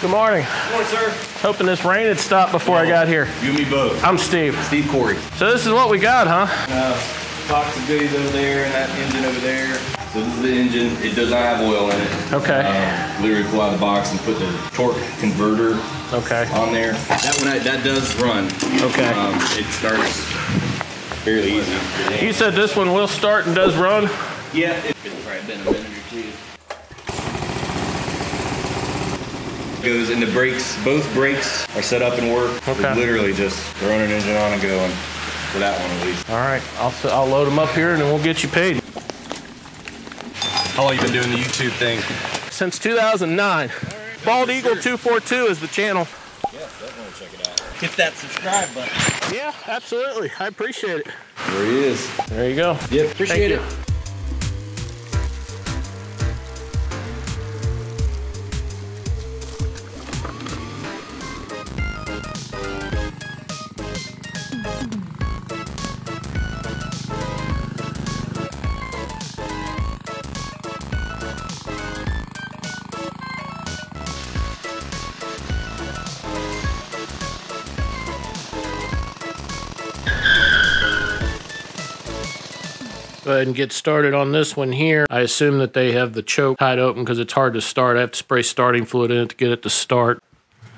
Good morning. Good morning, sir. Hoping this rain had stopped before I got here. You and me both. I'm Steve. Steve Corey. So this is what we got, huh? Uh, box of goodies over there and that engine over there. So this is the engine. It does not have oil in it. Okay. Uh, literally pull out the box and put the torque converter Okay. on there. That one, that does run. Okay. Um, it starts fairly easy. You said this one will start and does run? Yeah. It's probably been a minute or two. Goes in the brakes. Both brakes are set up and work. Okay. Literally just throwing an engine on and going. For that one at least. All right. I'll, s- I'll load them up here and then we'll get you paid. How long you been doing the YouTube thing? Since 2009. Bald Eagle 242 is the channel. Yeah, definitely check it out. Hit that subscribe button. Yeah, absolutely. I appreciate it. There he is. There you go. Yep, appreciate Thank it. Go ahead and get started on this one here. I assume that they have the choke tied open because it's hard to start. I have to spray starting fluid in it to get it to start.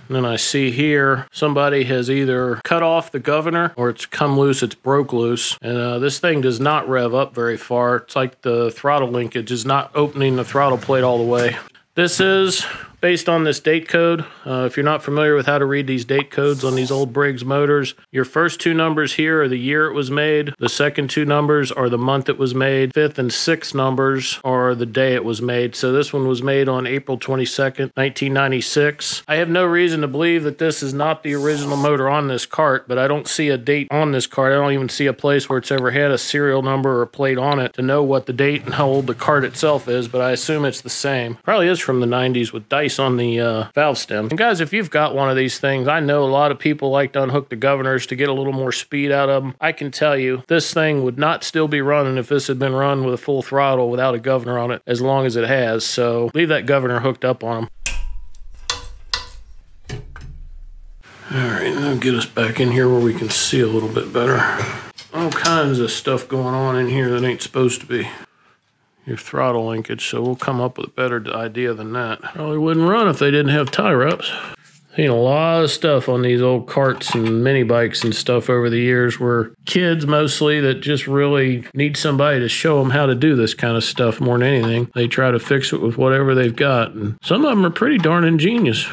And then I see here somebody has either cut off the governor or it's come loose, it's broke loose. And uh, this thing does not rev up very far. It's like the throttle linkage is not opening the throttle plate all the way. This is based on this date code. Uh, if you're not familiar with how to read these date codes on these old Briggs motors, your first two numbers here are the year it was made. The second two numbers are the month it was made. Fifth and sixth numbers are the day it was made. So this one was made on April 22nd, 1996. I have no reason to believe that this is not the original motor on this cart, but I don't see a date on this cart. I don't even see a place where it's ever had a serial number or a plate on it to know what the date and how old the cart itself is, but I assume it's the same. Probably is from the 90s with on the uh, valve stem. And guys, if you've got one of these things, I know a lot of people like to unhook the governors to get a little more speed out of them. I can tell you, this thing would not still be running if this had been run with a full throttle without a governor on it as long as it has. So leave that governor hooked up on them. All right, now get us back in here where we can see a little bit better. All kinds of stuff going on in here that ain't supposed to be. Your throttle linkage, so we'll come up with a better idea than that. Probably wouldn't run if they didn't have tie wraps. Seen a lot of stuff on these old carts and mini bikes and stuff over the years where kids mostly that just really need somebody to show them how to do this kind of stuff more than anything. They try to fix it with whatever they've got. And some of them are pretty darn ingenious.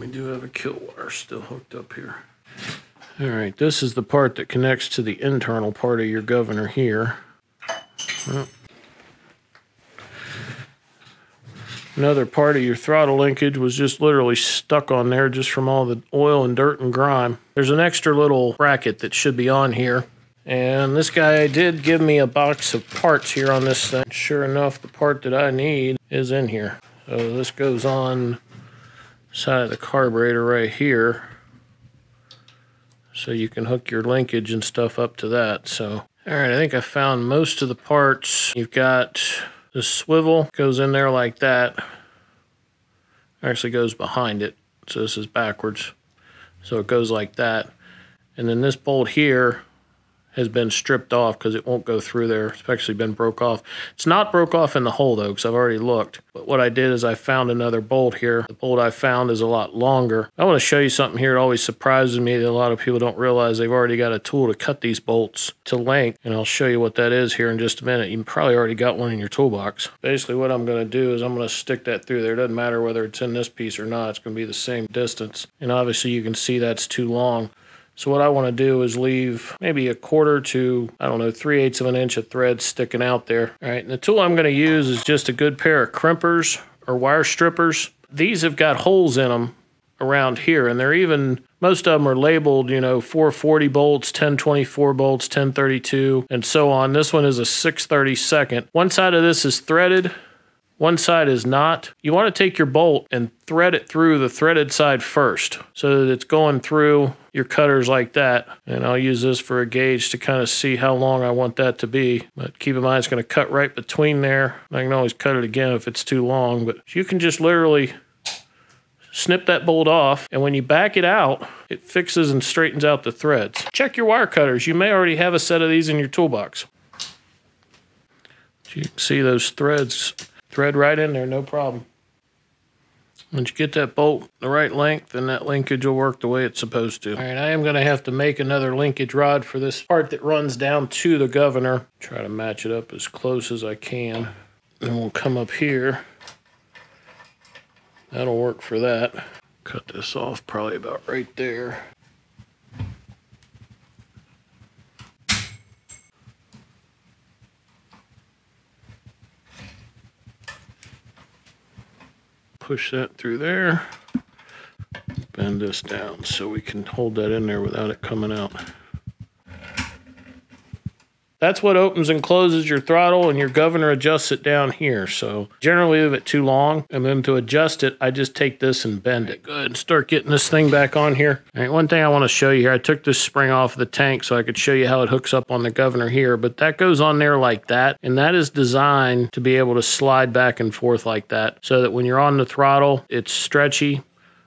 We do have a kill wire still hooked up here. All right, this is the part that connects to the internal part of your governor here. Another part of your throttle linkage was just literally stuck on there just from all the oil and dirt and grime. There's an extra little bracket that should be on here. And this guy did give me a box of parts here on this thing. Sure enough, the part that I need is in here. So this goes on side of the carburetor right here. So you can hook your linkage and stuff up to that. So, all right, I think I found most of the parts. You've got the swivel goes in there like that. Actually goes behind it. So this is backwards. So it goes like that. And then this bolt here has been stripped off because it won't go through there. It's actually been broke off. It's not broke off in the hole though, because I've already looked. But what I did is I found another bolt here. The bolt I found is a lot longer. I want to show you something here. It always surprises me that a lot of people don't realize they've already got a tool to cut these bolts to length. And I'll show you what that is here in just a minute. You probably already got one in your toolbox. Basically what I'm going to do is I'm going to stick that through there. It doesn't matter whether it's in this piece or not. It's going to be the same distance. And obviously you can see that's too long. So what I want to do is leave maybe a quarter to, I don't know, 3 eighths of an inch of thread sticking out there. All right, and the tool I'm going to use is just a good pair of crimpers or wire strippers. These have got holes in them around here, and they're even, most of them are labeled, you know, 440 bolts, 1024 bolts, 1032, and so on. This one is a 632nd. One side of this is threaded, one side is not. You want to take your bolt and thread it through the threaded side first so that it's going through your cutters like that. And I'll use this for a gauge to kind of see how long I want that to be. But keep in mind, it's going to cut right between there. I can always cut it again if it's too long, but you can just literally snip that bolt off, and when you back it out, it fixes and straightens out the threads. Check your wire cutters. You may already have a set of these in your toolbox. You can see those threads thread right in there, no problem. Once you get that bolt the right length, then that linkage will work the way it's supposed to. All right, I am going to have to make another linkage rod for this part that runs down to the governor. Try to match it up as close as I can. And we'll come up here. That'll work for that. Cut this off probably about right there. Push that through there. Bend this down so we can hold that in there without it coming out. That's what opens and closes your throttle and your governor adjusts it down here. So generally leave it too long and then to adjust it, I just take this and bend it. Go ahead and start getting this thing back on here. All right, one thing I want to show you here, I took this spring off the tank so I could show you how it hooks up on the governor here, but that goes on there like that. And that is designed to be able to slide back and forth like that so that when you're on the throttle, it's stretchy.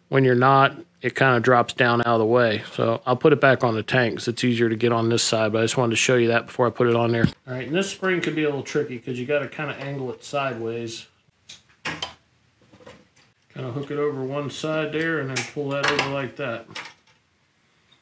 When you're not, it kind of drops down out of the way. So I'll put it back on the tank because it's easier to get on this side, but I just wanted to show you that before I put it on there. All right, and this spring could be a little tricky because you got to kind of angle it sideways. Kind of hook it over one side there and then pull that over like that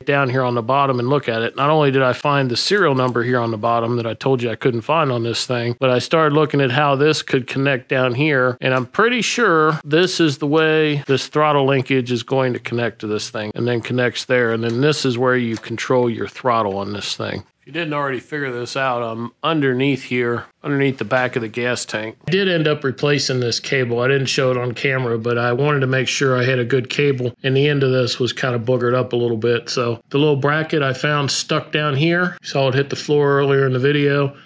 down here on the bottom and look at it, not only did I find the serial number here on the bottom that I told you I couldn't find on this thing, but I started looking at how this could connect down here. And I'm pretty sure this is the way this throttle linkage is going to connect to this thing and then connects there. And then this is where you control your throttle on this thing. You didn't already figure this out, I'm underneath here, underneath the back of the gas tank. I did end up replacing this cable. I didn't show it on camera, but I wanted to make sure I had a good cable. And the end of this was kind of boogered up a little bit. So the little bracket I found stuck down here. You saw it hit the floor earlier in the video.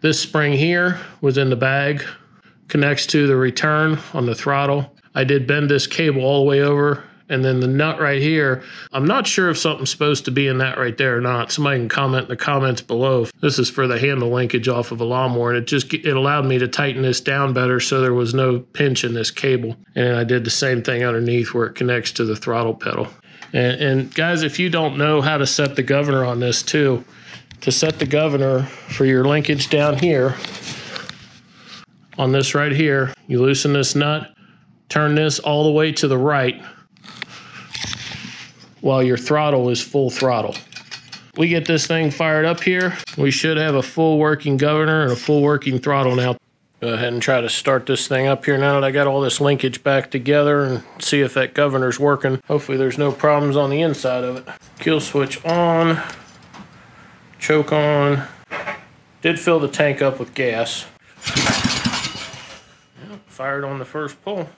This spring here was in the bag, connects to the return on the throttle. I did bend this cable all the way over and then the nut right here, I'm not sure if something's supposed to be in that right there or not. Somebody can comment in the comments below. This is for the handle linkage off of a lawnmower, and it just it allowed me to tighten this down better so there was no pinch in this cable. And I did the same thing underneath where it connects to the throttle pedal. And, and guys, if you don't know how to set the governor on this too, to set the governor for your linkage down here, on this right here, you loosen this nut, turn this all the way to the right, while your throttle is full throttle. We get this thing fired up here, we should have a full working governor and a full working throttle now. Go ahead and try to start this thing up here now that I got all this linkage back together and see if that governor's working. Hopefully there's no problems on the inside of it. Kill switch on, choke on. Did fill the tank up with gas. fired on the first pull.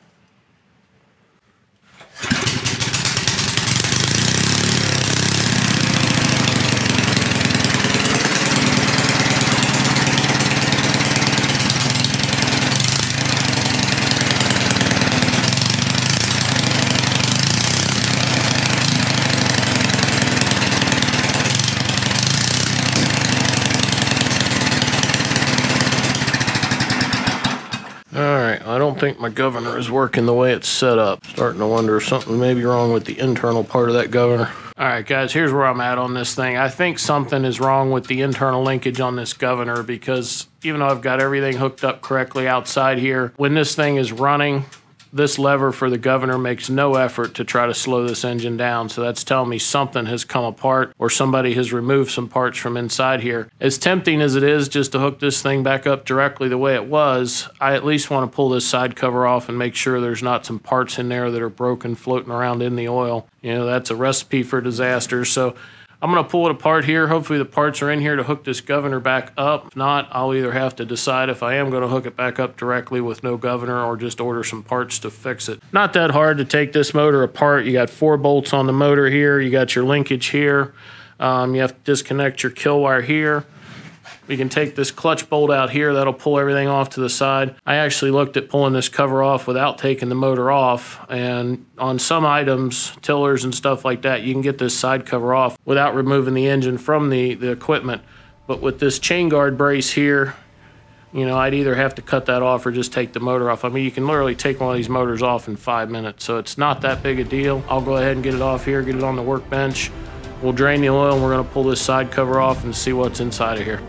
Think my governor is working the way it's set up. Starting to wonder if something may be wrong with the internal part of that governor. All right, guys, here's where I'm at on this thing. I think something is wrong with the internal linkage on this governor because even though I've got everything hooked up correctly outside here, when this thing is running, this lever for the governor makes no effort to try to slow this engine down. So that's telling me something has come apart or somebody has removed some parts from inside here. As tempting as it is just to hook this thing back up directly the way it was, I at least want to pull this side cover off and make sure there's not some parts in there that are broken floating around in the oil. You know, that's a recipe for disaster. So I'm going to pull it apart here. Hopefully the parts are in here to hook this governor back up. If not, I'll either have to decide if I am going to hook it back up directly with no governor or just order some parts to fix it. Not that hard to take this motor apart. You got four bolts on the motor here. You got your linkage here. Um, you have to disconnect your kill wire here. We can take this clutch bolt out here. That'll pull everything off to the side. I actually looked at pulling this cover off without taking the motor off. And on some items, tillers and stuff like that, you can get this side cover off without removing the engine from the, the equipment. But with this chain guard brace here, you know, I'd either have to cut that off or just take the motor off. I mean, you can literally take one of these motors off in five minutes, so it's not that big a deal. I'll go ahead and get it off here, get it on the workbench. We'll drain the oil and we're gonna pull this side cover off and see what's inside of here.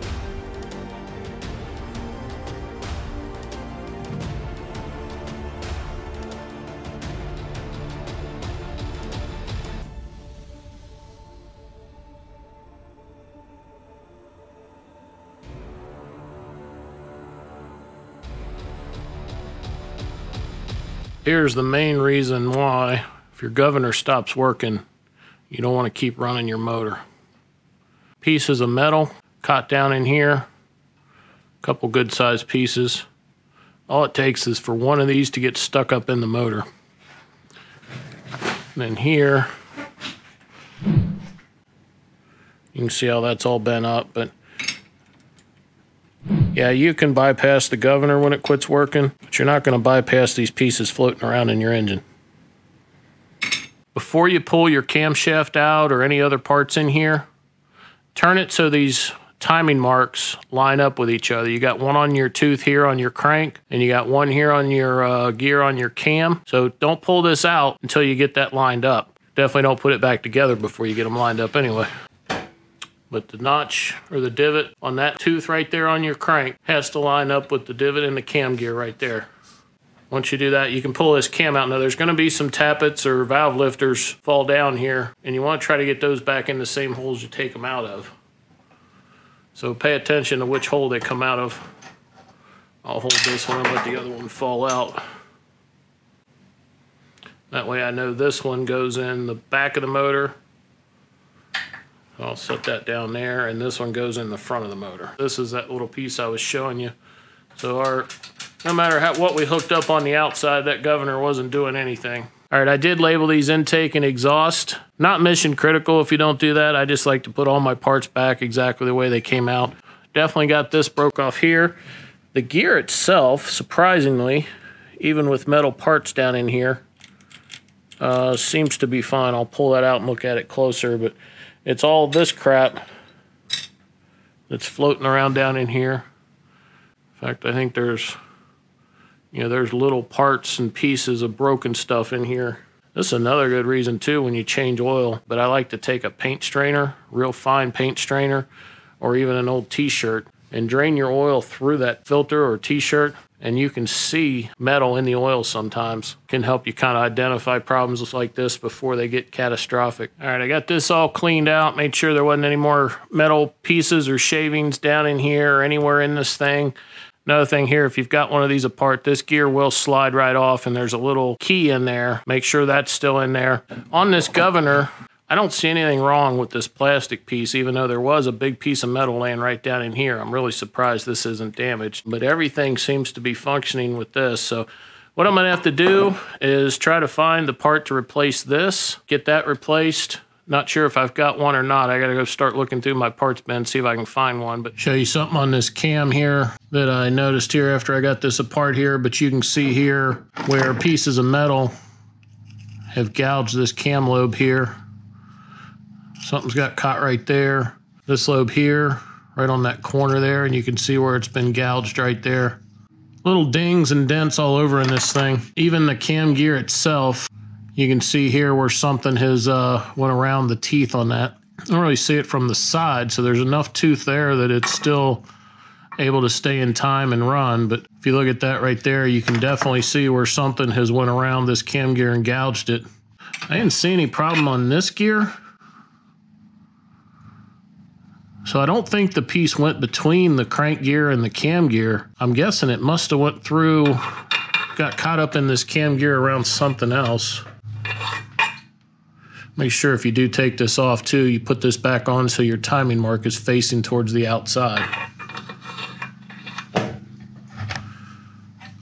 Here's the main reason why, if your governor stops working, you don't want to keep running your motor. Pieces of metal caught down in here, a couple good sized pieces. All it takes is for one of these to get stuck up in the motor. And then here, you can see how that's all bent up, but yeah, you can bypass the governor when it quits working, but you're not going to bypass these pieces floating around in your engine. Before you pull your camshaft out or any other parts in here, turn it so these timing marks line up with each other. You got one on your tooth here on your crank, and you got one here on your uh, gear on your cam. So don't pull this out until you get that lined up. Definitely don't put it back together before you get them lined up anyway. But the notch or the divot on that tooth right there on your crank has to line up with the divot in the cam gear right there. Once you do that, you can pull this cam out. Now there's gonna be some tappets or valve lifters fall down here and you wanna try to get those back in the same holes you take them out of. So pay attention to which hole they come out of. I'll hold this one and let the other one fall out. That way I know this one goes in the back of the motor I'll set that down there and this one goes in the front of the motor. This is that little piece I was showing you. So our, no matter how, what we hooked up on the outside, that governor wasn't doing anything. All right, I did label these intake and exhaust. Not mission critical if you don't do that. I just like to put all my parts back exactly the way they came out. Definitely got this broke off here. The gear itself, surprisingly, even with metal parts down in here, uh, seems to be fine. I'll pull that out and look at it closer, but it's all this crap that's floating around down in here. In fact, I think there's, you know, there's little parts and pieces of broken stuff in here. This is another good reason too when you change oil, but I like to take a paint strainer, real fine paint strainer, or even an old t-shirt and drain your oil through that filter or t-shirt and you can see metal in the oil sometimes can help you kind of identify problems like this before they get catastrophic all right i got this all cleaned out made sure there wasn't any more metal pieces or shavings down in here or anywhere in this thing Another thing here, if you've got one of these apart, this gear will slide right off and there's a little key in there. Make sure that's still in there. On this governor, I don't see anything wrong with this plastic piece, even though there was a big piece of metal laying right down in here. I'm really surprised this isn't damaged, but everything seems to be functioning with this. So what I'm gonna have to do is try to find the part to replace this, get that replaced. Not sure if I've got one or not. I gotta go start looking through my parts bin, see if I can find one. But show you something on this cam here that I noticed here after I got this apart here. But you can see here where pieces of metal have gouged this cam lobe here Something's got caught right there. This lobe here, right on that corner there, and you can see where it's been gouged right there. Little dings and dents all over in this thing. Even the cam gear itself, you can see here where something has uh, went around the teeth on that. I don't really see it from the side, so there's enough tooth there that it's still able to stay in time and run. But if you look at that right there, you can definitely see where something has went around this cam gear and gouged it. I didn't see any problem on this gear. So I don't think the piece went between the crank gear and the cam gear. I'm guessing it must have went through, got caught up in this cam gear around something else. Make sure if you do take this off too, you put this back on so your timing mark is facing towards the outside.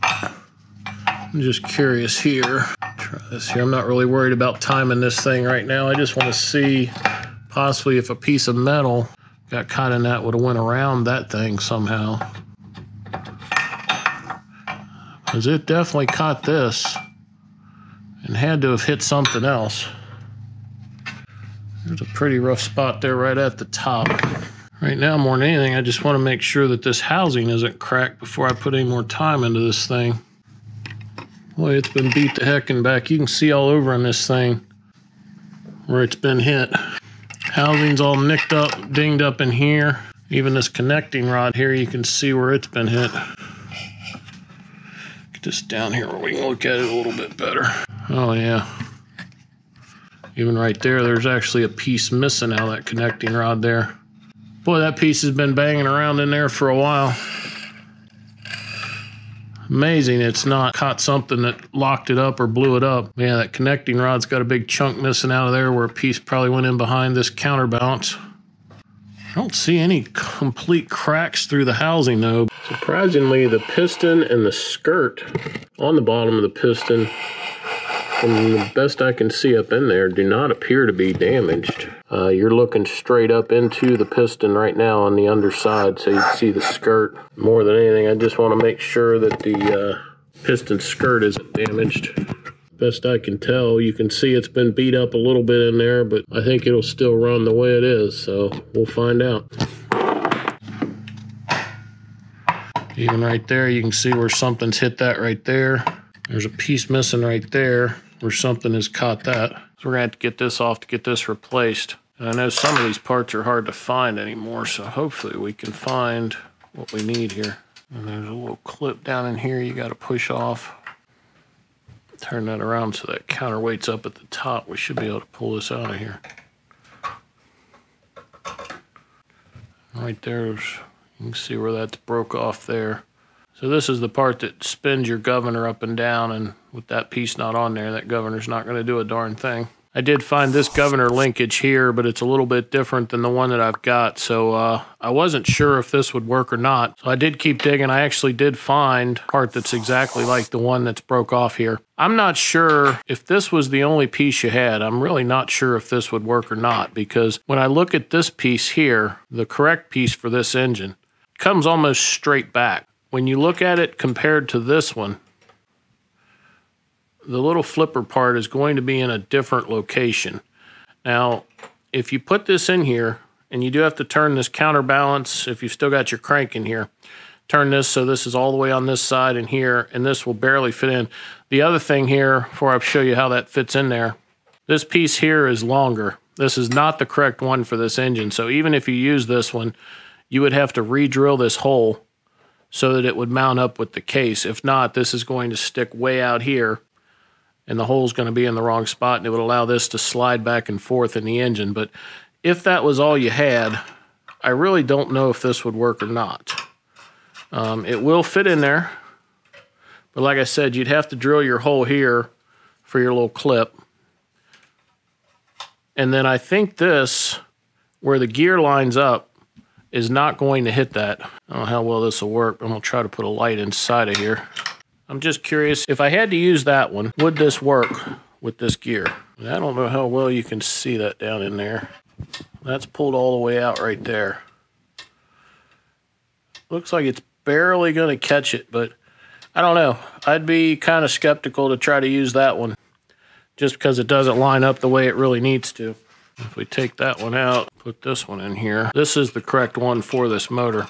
I'm just curious here. Try this here. I'm not really worried about timing this thing right now. I just want to see possibly if a piece of metal got caught in that would have went around that thing somehow. Because it definitely caught this and had to have hit something else. There's a pretty rough spot there right at the top. Right now, more than anything, I just want to make sure that this housing isn't cracked before I put any more time into this thing. Boy, it's been beat to heck and back. You can see all over on this thing where it's been hit. Housing's all nicked up, dinged up in here. Even this connecting rod here, you can see where it's been hit. Get this down here where we can look at it a little bit better. Oh yeah. Even right there, there's actually a piece missing out of that connecting rod there. Boy, that piece has been banging around in there for a while. Amazing it's not caught something that locked it up or blew it up. Yeah, that connecting rod's got a big chunk missing out of there where a piece probably went in behind this counterbalance. I don't see any complete cracks through the housing though. Surprisingly, the piston and the skirt on the bottom of the piston from the best I can see up in there, do not appear to be damaged. Uh, you're looking straight up into the piston right now on the underside, so you can see the skirt. More than anything, I just want to make sure that the uh, piston skirt isn't damaged. Best I can tell, you can see it's been beat up a little bit in there, but I think it'll still run the way it is, so we'll find out. Even right there, you can see where something's hit that right there. There's a piece missing right there where something has caught that. So we're gonna have to get this off to get this replaced. And I know some of these parts are hard to find anymore, so hopefully we can find what we need here. And there's a little clip down in here you gotta push off. Turn that around so that counterweight's up at the top. We should be able to pull this out of here. Right there's, you can see where that's broke off there. So this is the part that spins your governor up and down, and with that piece not on there, that governor's not going to do a darn thing. I did find this governor linkage here, but it's a little bit different than the one that I've got, so uh, I wasn't sure if this would work or not. So I did keep digging. I actually did find part that's exactly like the one that's broke off here. I'm not sure if this was the only piece you had. I'm really not sure if this would work or not, because when I look at this piece here, the correct piece for this engine, comes almost straight back. When you look at it compared to this one, the little flipper part is going to be in a different location. Now, if you put this in here, and you do have to turn this counterbalance if you've still got your crank in here, turn this so this is all the way on this side and here, and this will barely fit in. The other thing here, before I show you how that fits in there, this piece here is longer. This is not the correct one for this engine. So even if you use this one, you would have to re-drill this hole so that it would mount up with the case. If not, this is going to stick way out here and the hole's going to be in the wrong spot and it would allow this to slide back and forth in the engine. But if that was all you had, I really don't know if this would work or not. Um, it will fit in there, but like I said, you'd have to drill your hole here for your little clip. And then I think this, where the gear lines up, is not going to hit that. I don't know how well this will work, I'm going to try to put a light inside of here. I'm just curious, if I had to use that one, would this work with this gear? I don't know how well you can see that down in there. That's pulled all the way out right there. Looks like it's barely going to catch it, but I don't know. I'd be kind of skeptical to try to use that one just because it doesn't line up the way it really needs to. If we take that one out, put this one in here. This is the correct one for this motor.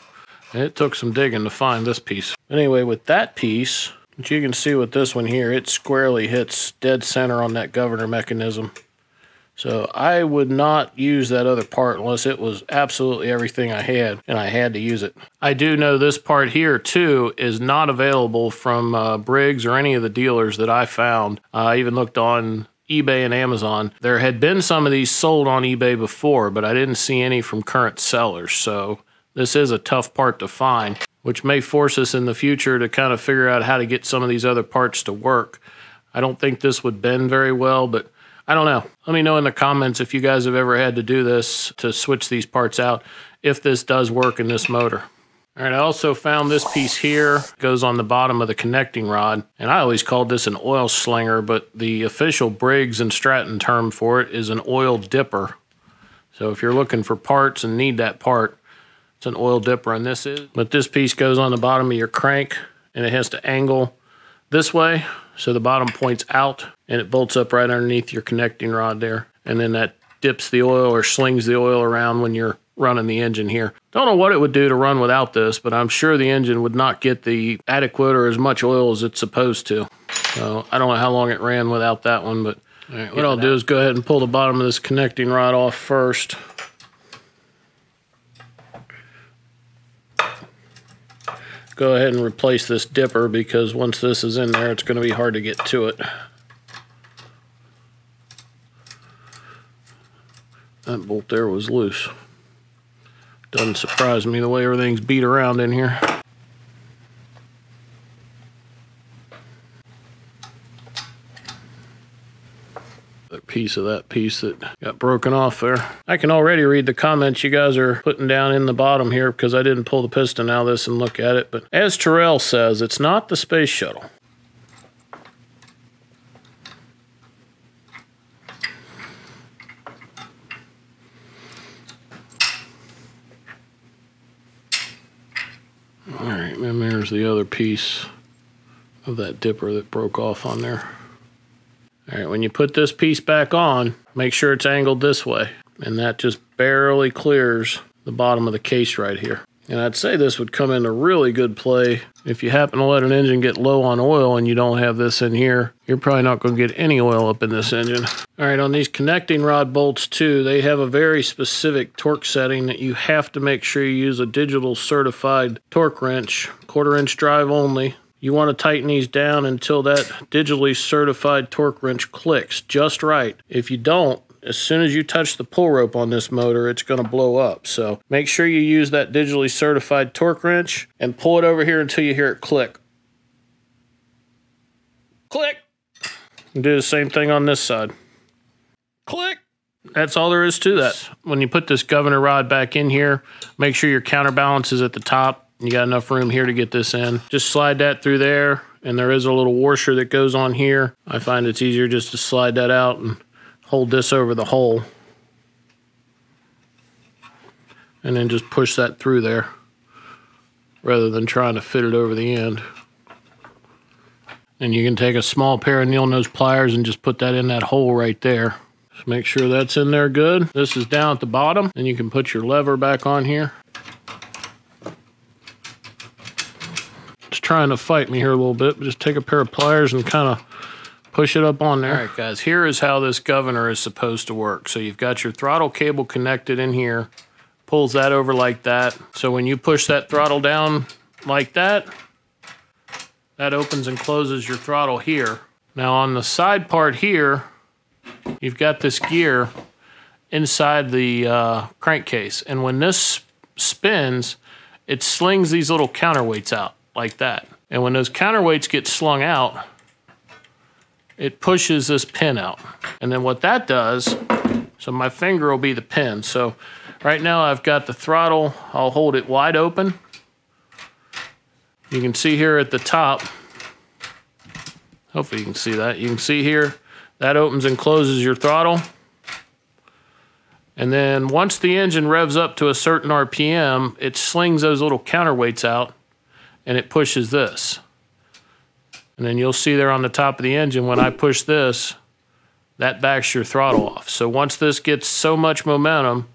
And it took some digging to find this piece. Anyway, with that piece, which you can see with this one here, it squarely hits dead center on that governor mechanism. So I would not use that other part unless it was absolutely everything I had and I had to use it. I do know this part here too is not available from uh, Briggs or any of the dealers that I found. I even looked on eBay and Amazon. There had been some of these sold on eBay before, but I didn't see any from current sellers. So this is a tough part to find, which may force us in the future to kind of figure out how to get some of these other parts to work. I don't think this would bend very well, but I don't know. Let me know in the comments if you guys have ever had to do this to switch these parts out, if this does work in this motor. All right, I also found this piece here, it goes on the bottom of the connecting rod. And I always called this an oil slinger, but the official Briggs and Stratton term for it is an oil dipper. So if you're looking for parts and need that part, it's an oil dipper and this is. But this piece goes on the bottom of your crank and it has to angle this way. So the bottom points out and it bolts up right underneath your connecting rod there. And then that dips the oil or slings the oil around when you're running the engine here. Don't know what it would do to run without this, but I'm sure the engine would not get the adequate or as much oil as it's supposed to. So I don't know how long it ran without that one, but what I'll do is go ahead and pull the bottom of this connecting rod off first. Go ahead and replace this dipper because once this is in there, it's going to be hard to get to it. That bolt there was loose. Doesn't surprise me the way everything's beat around in here. Piece of that piece that got broken off there. I can already read the comments you guys are putting down in the bottom here because I didn't pull the piston out of this and look at it. But as Terrell says, it's not the space shuttle. All right, and there's the other piece of that dipper that broke off on there. All right, when you put this piece back on, make sure it's angled this way. And that just barely clears the bottom of the case right here. And I'd say this would come into really good play if you happen to let an engine get low on oil and you don't have this in here. You're probably not going to get any oil up in this engine. All right, on these connecting rod bolts too, they have a very specific torque setting that you have to make sure you use a digital certified torque wrench, quarter inch drive only. You want to tighten these down until that digitally certified torque wrench clicks just right. If you don't, as soon as you touch the pull rope on this motor, it's going to blow up. So make sure you use that digitally certified torque wrench and pull it over here until you hear it click. Click. And do the same thing on this side. Click. That's all there is to that. When you put this governor rod back in here, make sure your counterbalance is at the top. You got enough room here to get this in. Just slide that through there. And there is a little washer that goes on here. I find it's easier just to slide that out and hold this over the hole and then just push that through there rather than trying to fit it over the end. And you can take a small pair of needle nose pliers and just put that in that hole right there. Just make sure that's in there good. This is down at the bottom and you can put your lever back on here. Trying to fight me here a little bit, but just take a pair of pliers and kind of push it up on there. All right, guys, here is how this governor is supposed to work. So you've got your throttle cable connected in here, pulls that over like that. So when you push that throttle down like that, that opens and closes your throttle here. Now on the side part here, you've got this gear inside the uh, crankcase. And when this spins, it slings these little counterweights out like that. And when those counterweights get slung out, it pushes this pin out. And then what that does, so my finger will be the pin. So right now I've got the throttle, I'll hold it wide open. You can see here at the top, hopefully you can see that. You can see here, that opens and closes your throttle. And then once the engine revs up to a certain RPM, it slings those little counterweights out and it pushes this. And then you'll see there on the top of the engine, when I push this, that backs your throttle off. So once this gets so much momentum,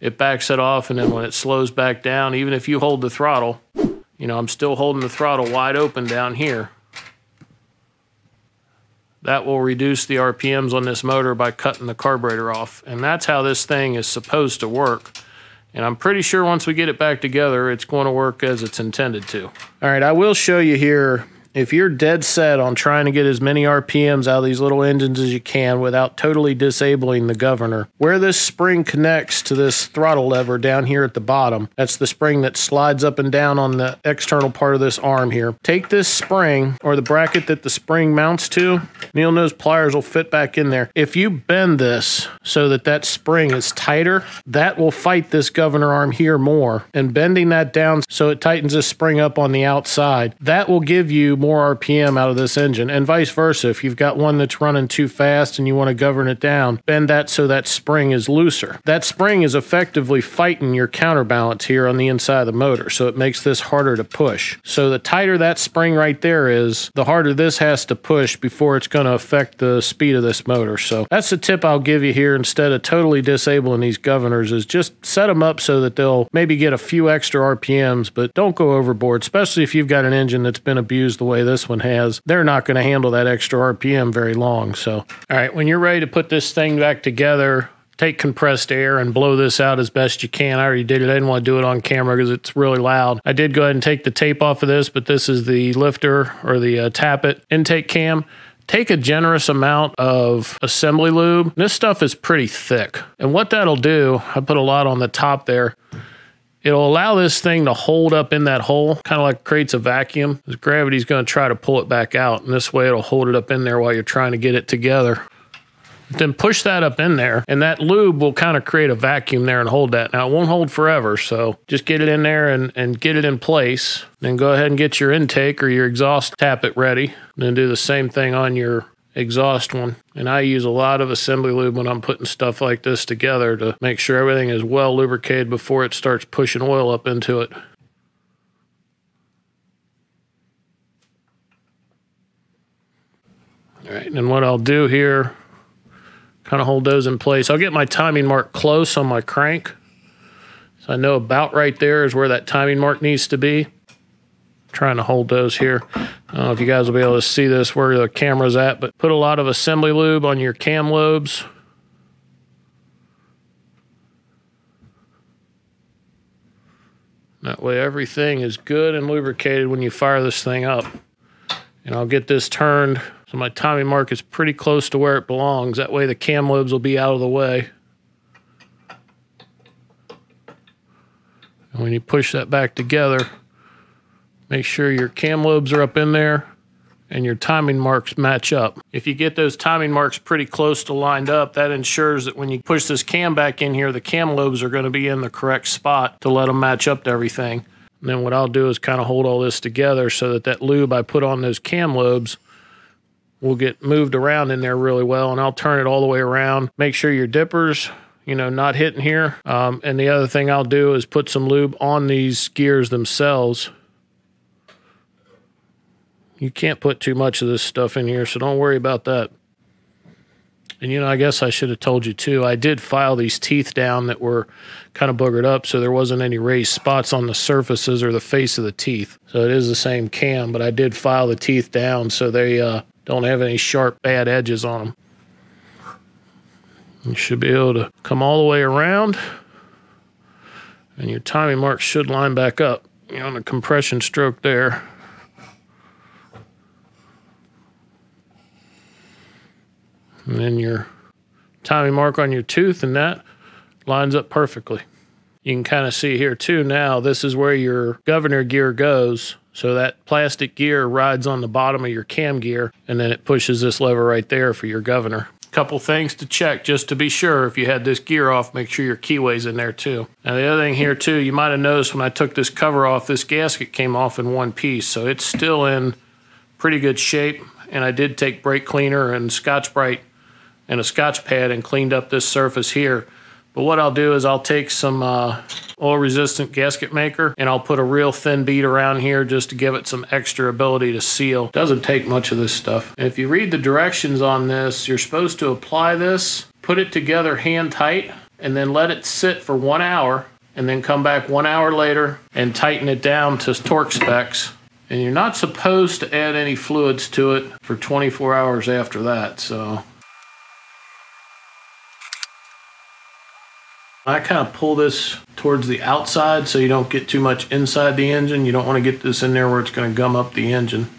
it backs it off. And then when it slows back down, even if you hold the throttle, you know, I'm still holding the throttle wide open down here. That will reduce the RPMs on this motor by cutting the carburetor off. And that's how this thing is supposed to work. And I'm pretty sure once we get it back together, it's going to work as it's intended to. All right, I will show you here if you're dead set on trying to get as many RPMs out of these little engines as you can without totally disabling the governor, where this spring connects to this throttle lever down here at the bottom, that's the spring that slides up and down on the external part of this arm here. Take this spring or the bracket that the spring mounts to, needle nose pliers will fit back in there. If you bend this so that that spring is tighter, that will fight this governor arm here more. And bending that down so it tightens this spring up on the outside, that will give you more RPM out of this engine, and vice versa. If you've got one that's running too fast and you want to govern it down, bend that so that spring is looser. That spring is effectively fighting your counterbalance here on the inside of the motor, so it makes this harder to push. So the tighter that spring right there is, the harder this has to push before it's going to affect the speed of this motor. So that's the tip I'll give you here instead of totally disabling these governors is just set them up so that they'll maybe get a few extra RPMs, but don't go overboard, especially if you've got an engine that's been abused the way this one has. They're not going to handle that extra RPM very long. So, all right, when you're ready to put this thing back together, take compressed air and blow this out as best you can. I already did it. I didn't want to do it on camera because it's really loud. I did go ahead and take the tape off of this, but this is the lifter or the uh, tappet intake cam. Take a generous amount of assembly lube. This stuff is pretty thick. And what that'll do, I put a lot on the top there. It'll allow this thing to hold up in that hole, kind of like creates a vacuum. Gravity's going to try to pull it back out. And this way it'll hold it up in there while you're trying to get it together then push that up in there and that lube will kind of create a vacuum there and hold that. Now it won't hold forever, so just get it in there and, and get it in place. Then go ahead and get your intake or your exhaust tappet ready. Then do the same thing on your exhaust one. And I use a lot of assembly lube when I'm putting stuff like this together to make sure everything is well lubricated before it starts pushing oil up into it. All right, and what I'll do here kind of hold those in place. I'll get my timing mark close on my crank. So I know about right there is where that timing mark needs to be. Trying to hold those here. I don't know if you guys will be able to see this where the camera's at, but put a lot of assembly lube on your cam lobes. That way everything is good and lubricated when you fire this thing up. And I'll get this turned so my timing mark is pretty close to where it belongs. That way the cam lobes will be out of the way. And when you push that back together, make sure your cam lobes are up in there and your timing marks match up. If you get those timing marks pretty close to lined up, that ensures that when you push this cam back in here, the cam lobes are going to be in the correct spot to let them match up to everything. And then what I'll do is kind of hold all this together so that that lube I put on those cam lobes will get moved around in there really well. And I'll turn it all the way around. Make sure your dippers, you know, not hitting here. Um, and the other thing I'll do is put some lube on these gears themselves. You can't put too much of this stuff in here, so don't worry about that. And you know, I guess I should have told you too. I did file these teeth down that were kind of boogered up, so there wasn't any raised spots on the surfaces or the face of the teeth. So it is the same cam, but I did file the teeth down so they uh, don't have any sharp bad edges on them. You should be able to come all the way around and your timing marks should line back up you know, on the compression stroke there. And then your timing mark on your tooth and that lines up perfectly. You can kind of see here too now, this is where your governor gear goes. So that plastic gear rides on the bottom of your cam gear, and then it pushes this lever right there for your governor. Couple things to check just to be sure if you had this gear off, make sure your keyway's in there too. Now the other thing here too, you might have noticed when I took this cover off, this gasket came off in one piece, so it's still in pretty good shape. And I did take brake cleaner and Scotch-Brite and a Scotch pad and cleaned up this surface here. But what I'll do is I'll take some uh, oil resistant gasket maker and I'll put a real thin bead around here just to give it some extra ability to seal. Doesn't take much of this stuff. And if you read the directions on this, you're supposed to apply this, put it together hand tight, and then let it sit for one hour and then come back one hour later and tighten it down to torque specs. And you're not supposed to add any fluids to it for 24 hours after that. So I kind of pull this towards the outside so you don't get too much inside the engine. You don't want to get this in there where it's going to gum up the engine.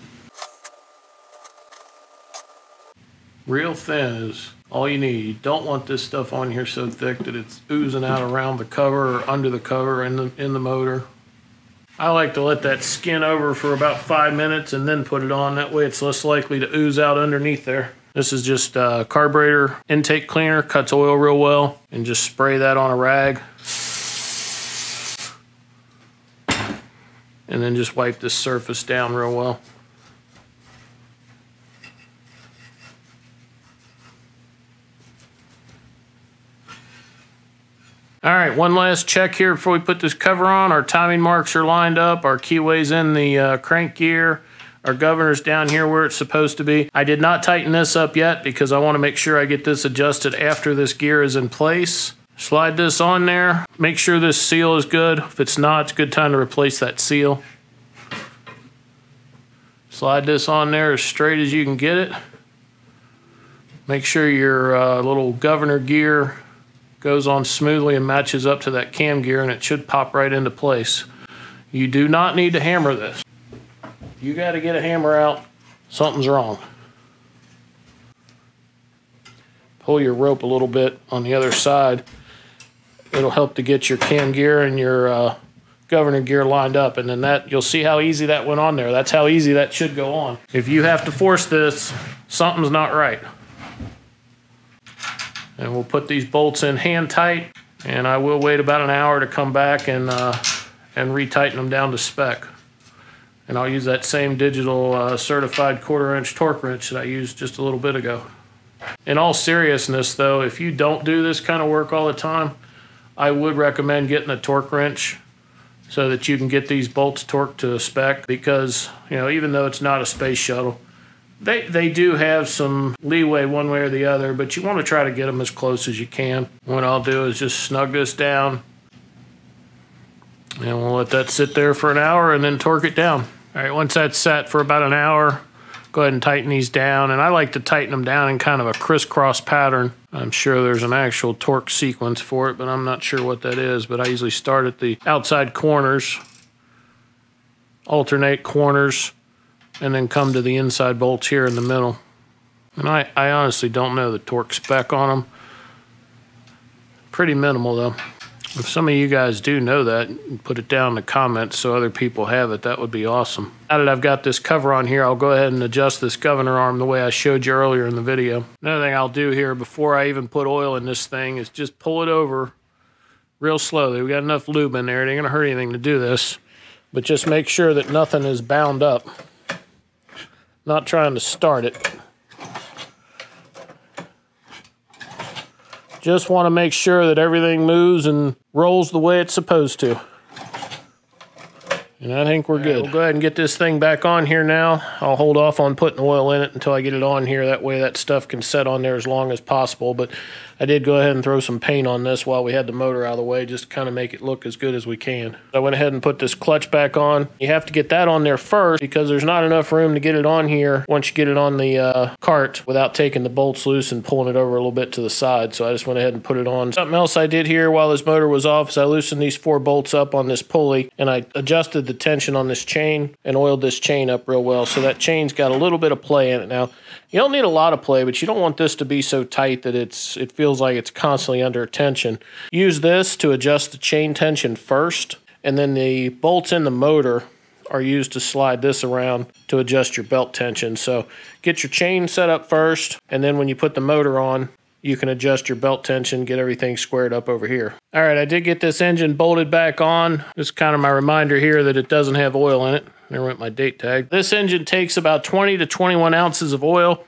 Real thin is all you need. You don't want this stuff on here so thick that it's oozing out around the cover or under the cover in the, in the motor. I like to let that skin over for about five minutes and then put it on. That way it's less likely to ooze out underneath there. This is just a carburetor intake cleaner, cuts oil real well, and just spray that on a rag. And then just wipe this surface down real well. All right, one last check here before we put this cover on. Our timing marks are lined up. Our keyway's in the uh, crank gear. Our governor's down here where it's supposed to be. I did not tighten this up yet because I want to make sure I get this adjusted after this gear is in place. Slide this on there. Make sure this seal is good. If it's not, it's a good time to replace that seal. Slide this on there as straight as you can get it. Make sure your uh, little governor gear goes on smoothly and matches up to that cam gear and it should pop right into place. You do not need to hammer this. You got to get a hammer out, something's wrong. Pull your rope a little bit on the other side. It'll help to get your cam gear and your uh, governor gear lined up and then that you'll see how easy that went on there. That's how easy that should go on. If you have to force this, something's not right. And we'll put these bolts in hand tight and I will wait about an hour to come back and, uh, and retighten them down to spec. And I'll use that same digital uh, certified quarter inch torque wrench that I used just a little bit ago. In all seriousness though, if you don't do this kind of work all the time, I would recommend getting a torque wrench so that you can get these bolts torqued to a spec because, you know, even though it's not a space shuttle, they, they do have some leeway one way or the other, but you want to try to get them as close as you can. What I'll do is just snug this down and we'll let that sit there for an hour and then torque it down. All right, once that's set for about an hour, go ahead and tighten these down. And I like to tighten them down in kind of a crisscross pattern. I'm sure there's an actual torque sequence for it, but I'm not sure what that is. But I usually start at the outside corners, alternate corners, and then come to the inside bolts here in the middle. And I, I honestly don't know the torque spec on them. Pretty minimal though. If some of you guys do know that, put it down in the comments so other people have it. That would be awesome. Now that I've got this cover on here, I'll go ahead and adjust this governor arm the way I showed you earlier in the video. Another thing I'll do here before I even put oil in this thing is just pull it over real slowly. We got enough lube in there. It ain't gonna hurt anything to do this. But just make sure that nothing is bound up. Not trying to start it. Just want to make sure that everything moves and rolls the way it's supposed to. And I think we're good. We'll go ahead and get this thing back on here now. I'll hold off on putting oil in it until I get it on here. That way that stuff can set on there as long as possible. But I did go ahead and throw some paint on this while we had the motor out of the way just to kind of make it look as good as we can. I went ahead and put this clutch back on. You have to get that on there first because there's not enough room to get it on here once you get it on the uh, cart without taking the bolts loose and pulling it over a little bit to the side. So I just went ahead and put it on. Something else I did here while this motor was off is I loosened these four bolts up on this pulley and I adjusted the tension on this chain and oiled this chain up real well. So that chain's got a little bit of play in it now. You don't need a lot of play, but you don't want this to be so tight that it's it feels like it's constantly under tension. Use this to adjust the chain tension first, and then the bolts in the motor are used to slide this around to adjust your belt tension. So get your chain set up first, and then when you put the motor on, you can adjust your belt tension, get everything squared up over here. All right, I did get this engine bolted back on. This is kind of my reminder here that it doesn't have oil in it. There went my date tag. This engine takes about 20 to 21 ounces of oil.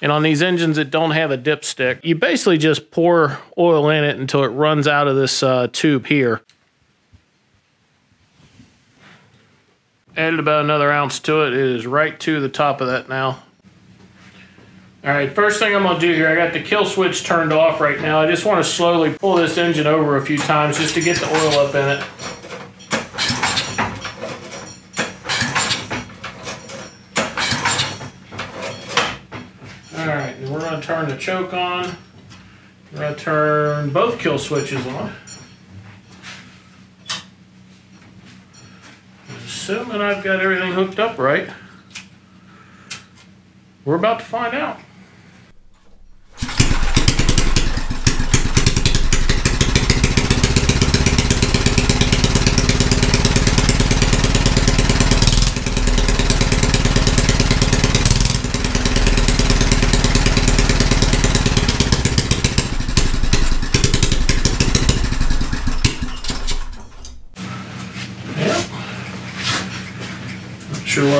And on these engines that don't have a dipstick, you basically just pour oil in it until it runs out of this uh, tube here. Added about another ounce to it. It is right to the top of that now. All right, first thing I'm gonna do here, I got the kill switch turned off right now. I just wanna slowly pull this engine over a few times just to get the oil up in it. All we're gonna turn the choke on. We're gonna turn both kill switches on. Assuming I've got everything hooked up right. We're about to find out.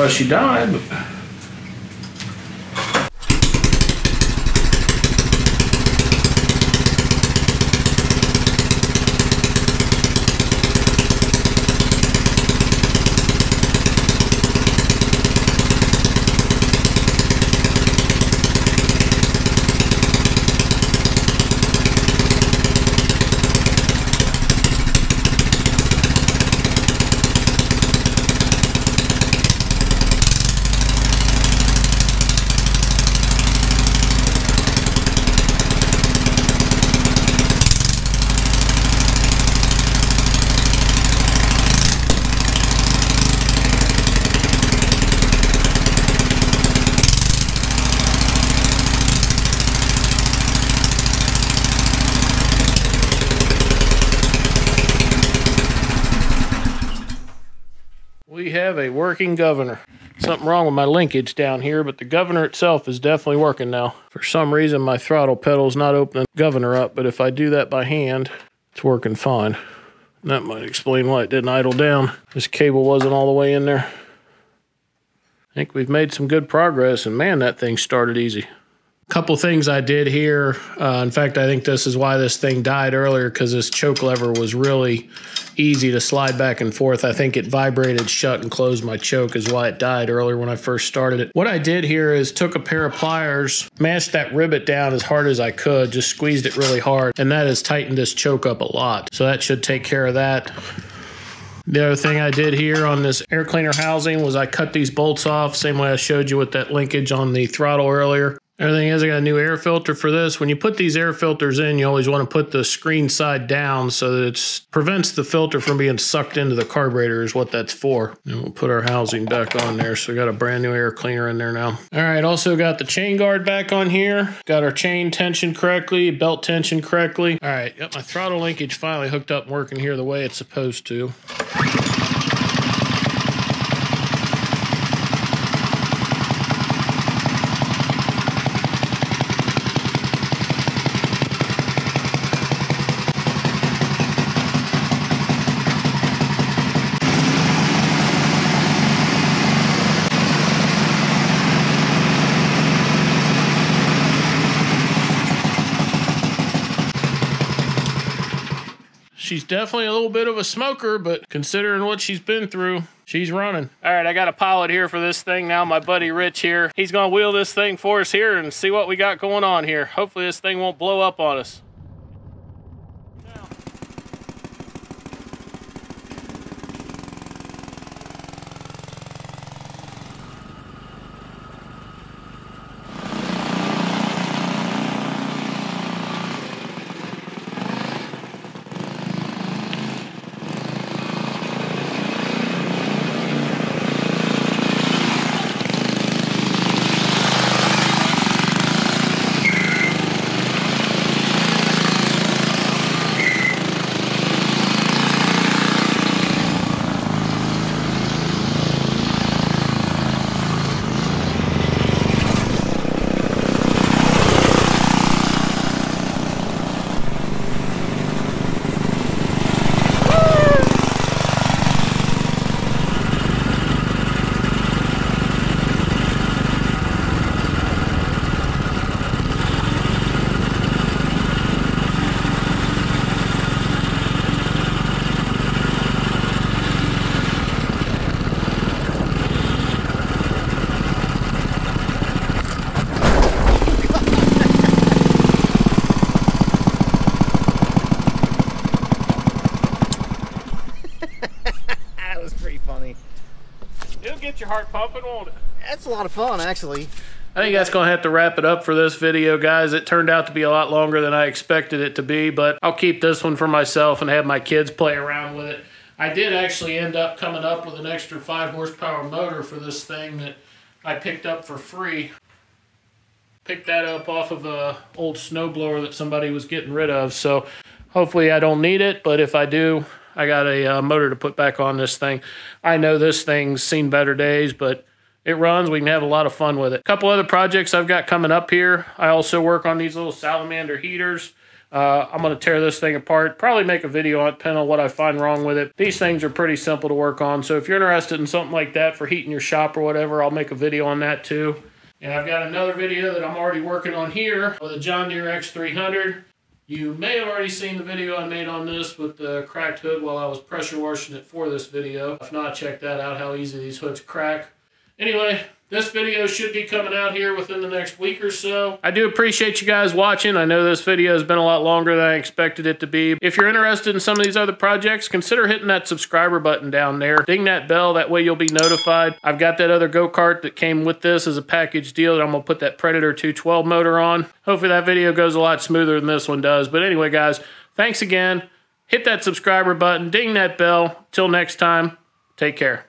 She died. we have a working governor. Something wrong with my linkage down here, but the governor itself is definitely working now. For some reason, my throttle pedal's not opening the governor up, but if I do that by hand, it's working fine. That might explain why it didn't idle down. This cable wasn't all the way in there. I think we've made some good progress, and man, that thing started easy couple things I did here. Uh, in fact, I think this is why this thing died earlier because this choke lever was really easy to slide back and forth. I think it vibrated shut and closed my choke is why it died earlier when I first started it. What I did here is took a pair of pliers, mashed that rivet down as hard as I could, just squeezed it really hard, and that has tightened this choke up a lot. So that should take care of that. The other thing I did here on this air cleaner housing was I cut these bolts off, same way I showed you with that linkage on the throttle earlier. Everything is, I got a new air filter for this. When you put these air filters in, you always want to put the screen side down so that it prevents the filter from being sucked into the carburetor is what that's for. And we'll put our housing back on there. So we got a brand new air cleaner in there now. All right, also got the chain guard back on here. Got our chain tension correctly, belt tension correctly. All right, got my throttle linkage finally hooked up and working here the way it's supposed to. she's definitely a little bit of a smoker, but considering what she's been through, she's running. All right, I got a pilot here for this thing now. My buddy Rich here. He's gonna wheel this thing for us here and see what we got going on here. Hopefully this thing won't blow up on us. your heart pumping, won't it? That's a lot of fun, actually. I think that's going to have to wrap it up for this video, guys. It turned out to be a lot longer than I expected it to be, but I'll keep this one for myself and have my kids play around with it. I did actually end up coming up with an extra 5 horsepower motor for this thing that I picked up for free. Picked that up off of a old snowblower that somebody was getting rid of, so hopefully I don't need it, but if I do, I got a uh, motor to put back on this thing. I know this thing's seen better days, but it runs. We can have a lot of fun with it. A couple other projects I've got coming up here. I also work on these little salamander heaters. Uh, I'm going to tear this thing apart, probably make a video on it, depending on what I find wrong with it. These things are pretty simple to work on, so if you're interested in something like that for heating your shop or whatever, I'll make a video on that too. And I've got another video that I'm already working on here with a John Deere X300. You may have already seen the video I made on this with the cracked hood while I was pressure washing it for this video. If not, check that out, how easy these hoods crack. Anyway, this video should be coming out here within the next week or so. I do appreciate you guys watching. I know this video has been a lot longer than I expected it to be. If you're interested in some of these other projects, consider hitting that subscriber button down there. Ding that bell, that way you'll be notified. I've got that other go-kart that came with this as a package deal that I'm gonna put that Predator 212 motor on. Hopefully that video goes a lot smoother than this one does. But anyway, guys, thanks again. Hit that subscriber button, ding that bell. Till next time, take care.